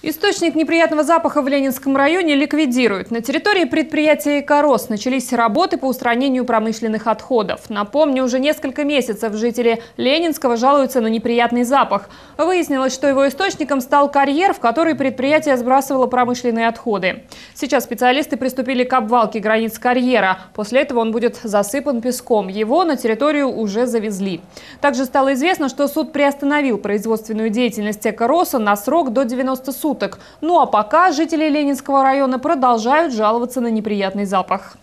Источник неприятного запаха в Ленинском районе ликвидируют. На территории предприятия «Экорос» начались работы по устранению промышленных отходов. Напомню, уже несколько месяцев жители Ленинского жалуются на неприятный запах. Выяснилось, что его источником стал карьер, в который предприятие сбрасывало промышленные отходы. Сейчас специалисты приступили к обвалке границ карьера. После этого он будет засыпан песком. Его на территорию уже завезли. Также стало известно, что суд приостановил производственную деятельность «Экороса» на срок до 90 суток суток. Ну а пока жители Ленинского района продолжают жаловаться на неприятный запах.